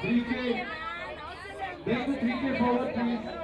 three के देखो three के फॉरवर्ड प्लीज़